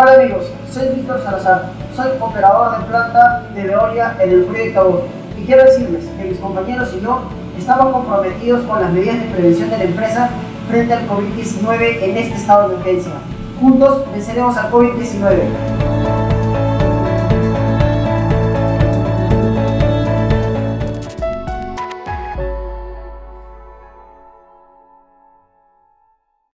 Hola amigos, soy Víctor Salazar, soy operador de planta de Veolia en el proyecto ABOR y quiero decirles que mis compañeros y yo estamos comprometidos con las medidas de prevención de la empresa frente al COVID-19 en este estado de emergencia. Juntos venceremos al COVID-19.